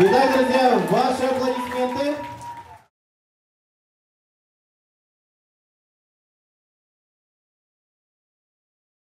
Итак, друзья, ваши аплодисменты.